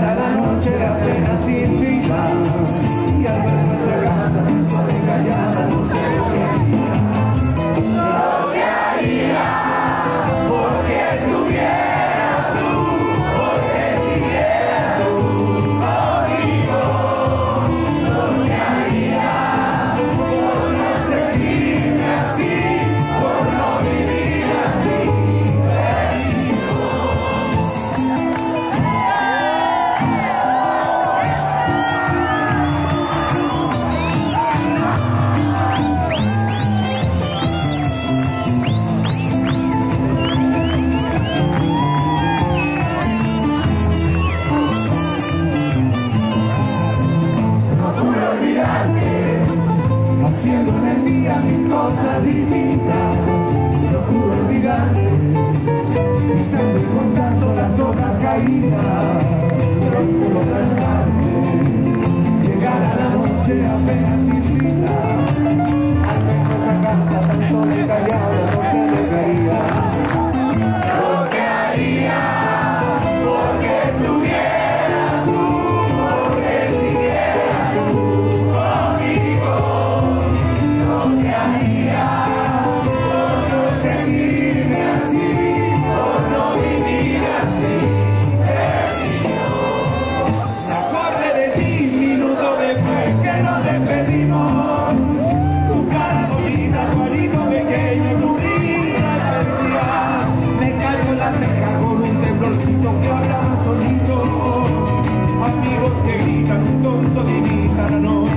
cara la noche apenas sin. Hojas caídas, procuro pensarte, llegar a la noche apenas que gritan, un tonto divina, no.